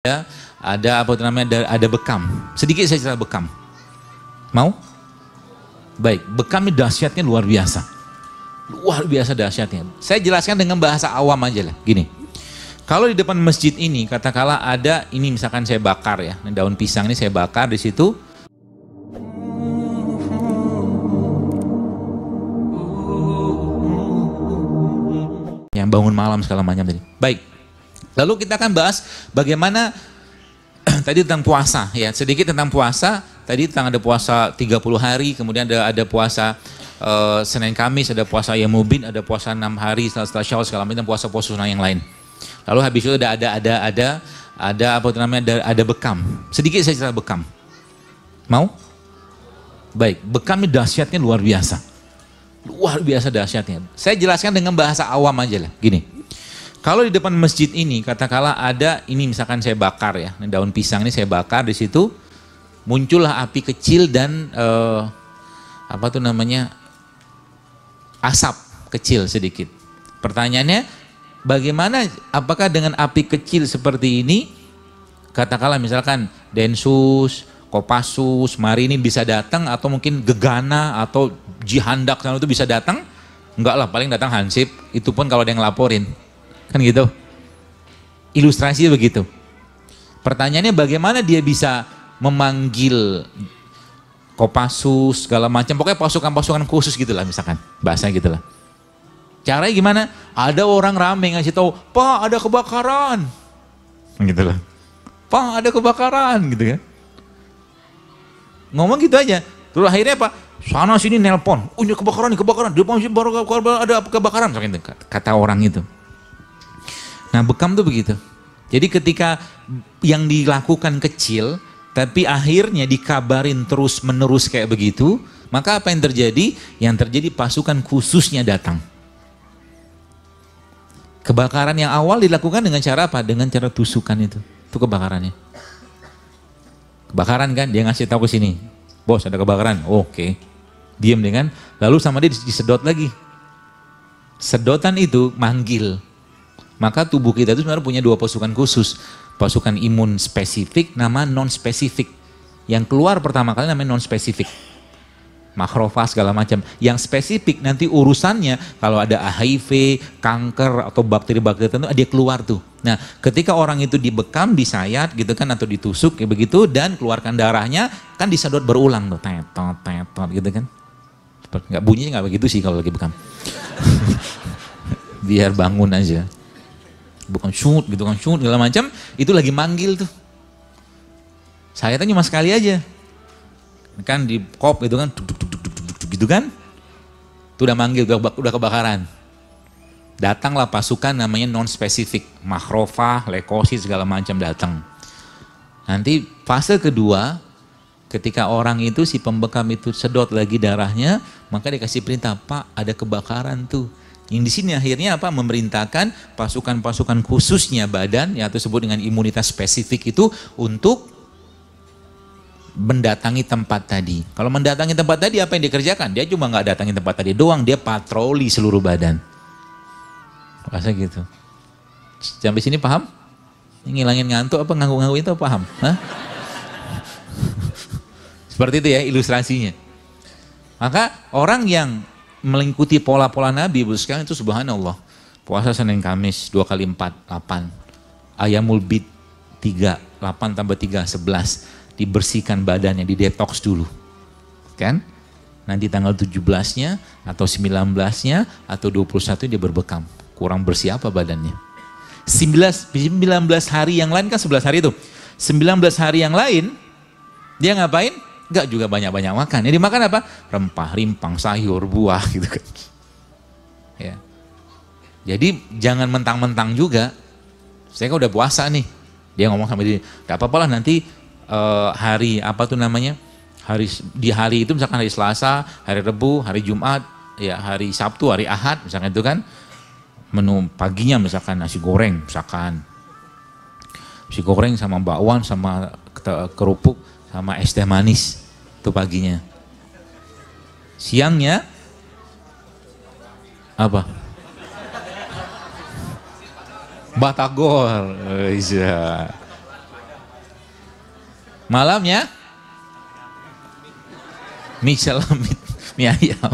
ya, ada apa itu namanya ada, bekam. Sedikit saya cerita bekam. Mau? Baik, bekam ini dahsyatnya luar biasa. Luar biasa dahsyatnya. Saya jelaskan dengan bahasa awam aja lah. Gini. Kalau di depan masjid ini katakanlah ada ini misalkan saya bakar ya, daun pisang ini saya bakar di situ. Yang bangun malam segala macam tadi. Baik. Lalu kita akan bahas bagaimana tadi tentang puasa ya, sedikit tentang puasa. Tadi tentang ada puasa 30 hari, kemudian ada ada puasa uh, Senin Kamis, ada puasa Yamubin, ada puasa 6 hari setelah Syawal segala macam puasa-puasa sunnah yang lain. Lalu habis itu ada ada ada ada ada apa namanya ada, ada bekam. Sedikit saya cerita bekam. Mau? Baik, bekam ini dahsyatnya luar biasa. Luar biasa dahsyatnya. Saya jelaskan dengan bahasa awam aja lah. Gini. Kalau di depan masjid ini katakanlah ada ini misalkan saya bakar ya, daun pisang ini saya bakar di situ muncullah api kecil dan eh, apa tuh namanya asap kecil sedikit. Pertanyaannya bagaimana apakah dengan api kecil seperti ini katakanlah misalkan Densus, Kopassus, Marini bisa datang atau mungkin Gegana atau Jihandak itu bisa datang? Enggak lah, paling datang Hansip, itu pun kalau ada yang laporin. Kan gitu. Ilustrasi begitu. Pertanyaannya bagaimana dia bisa memanggil Kopassus segala macam, pokoknya pasukan-pasukan khusus gitulah misalkan, bahasa gitulah. Caranya gimana? Ada orang rame ngasih tahu, Pak ada kebakaran. Gitu lah. Pak ada kebakaran gitu kan. Ngomong gitu aja. Terus akhirnya apa? Sana sini nelpon. Oh ini kebakaran, ini kebakaran. Di depan sini baru ada kebakaran. Kata orang itu. Nah bekam tuh begitu. Jadi ketika yang dilakukan kecil, tapi akhirnya dikabarin terus menerus kayak begitu, maka apa yang terjadi? Yang terjadi pasukan khususnya datang. Kebakaran yang awal dilakukan dengan cara apa? Dengan cara tusukan itu. Itu kebakarannya. Kebakaran kan, dia ngasih tahu ke sini. Bos ada kebakaran, oke. Okay. Diam dengan, lalu sama dia disedot lagi. Sedotan itu manggil. Maka tubuh kita itu sebenarnya punya dua pasukan khusus. Pasukan imun spesifik, nama non spesifik. Yang keluar pertama kali namanya non spesifik makrofa segala macam. Yang spesifik nanti urusannya kalau ada HIV, kanker atau bakteri-bakteri tertentu dia keluar tuh. Nah, ketika orang itu dibekam, disayat gitu kan atau ditusuk kayak begitu dan keluarkan darahnya kan disedot berulang tuh, tetot tetot gitu kan. Nggak bunyinya nggak begitu sih kalau lagi bekam. Biar bangun aja. Bukan shoot gitu kan shoot segala macam, itu lagi manggil tuh. Saya cuma sekali aja. Kan di kop gitu kan, duk, duk, duk, duk, duk, gitu kan. Itu udah manggil, udah, udah kebakaran. Datanglah pasukan namanya non spesifik, makrofa, leukosit segala macam datang. Nanti fase kedua, ketika orang itu si pembekam itu sedot lagi darahnya, maka dikasih perintah, Pak ada kebakaran tuh. Yang di sini akhirnya apa? Memerintahkan pasukan-pasukan khususnya badan, yang disebut dengan imunitas spesifik itu untuk mendatangi tempat tadi. Kalau mendatangi tempat tadi apa yang dikerjakan? Dia cuma nggak datangi tempat tadi doang, dia patroli seluruh badan. Masa gitu. Sampai sini paham? Ngilangin ngantuk apa nganggu-nganggu itu paham? Hah? Seperti itu ya ilustrasinya. Maka orang yang mengikuti pola-pola Nabi sekarang itu subhanallah. Puasa Senin Kamis dua kali empat delapan. Ayamul bid tiga delapan tambah tiga sebelas dibersihkan badannya, di detox dulu. Kan? Nanti tanggal 17-nya atau 19-nya atau 21 dia berbekam. Kurang bersih apa badannya? 19, 19 hari yang lain kan 11 hari itu. 19 hari yang lain dia ngapain? Enggak juga banyak-banyak makan. Jadi makan apa? Rempah, rimpang, sayur, buah gitu kan. Ya. Jadi jangan mentang-mentang juga. Saya kan udah puasa nih. Dia ngomong sama dia, gak apa-apa lah nanti uh, hari apa tuh namanya hari di hari itu misalkan hari Selasa, hari Rebu, hari Jumat, ya hari Sabtu, hari Ahad misalkan itu kan menu paginya misalkan nasi goreng misalkan nasi goreng sama bakwan sama kerupuk sama es teh manis itu paginya. Siangnya apa? Batagor iya. Malamnya mie celamit, mie ayam.